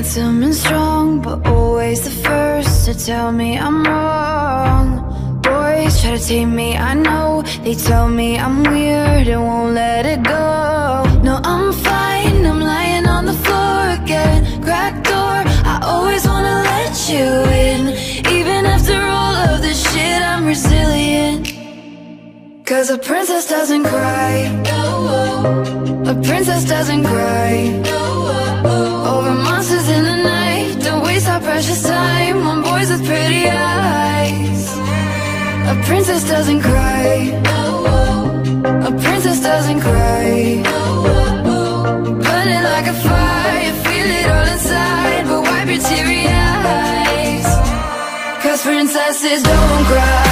handsome and strong, but always the first to tell me I'm wrong. Boys try to tame me, I know. They tell me I'm weird and won't let it go. No, I'm fine, I'm lying on the floor again. Cracked door, I always wanna let you in. Even after all of this shit, I'm resilient. Cause a princess doesn't cry. A princess doesn't cry. Precious time on boys with pretty eyes. A princess doesn't cry. A princess doesn't cry. Burning like a fire, feel it all inside. But wipe your teary eyes. Cause princesses don't cry,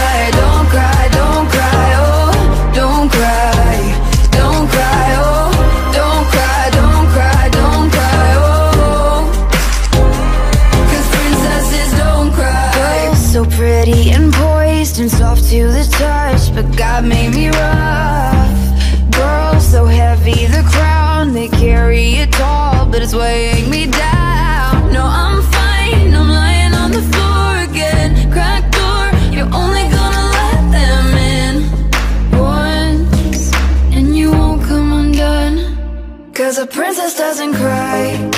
so pretty and poised and soft to the touch, but God made me rough. Girls so heavy, the crown they carry it tall, but it's weighing me down. No, I'm fine, I'm lying on the floor again. Cracked door, you're only gonna let them in once, and you won't come undone. Cause a princess doesn't cry.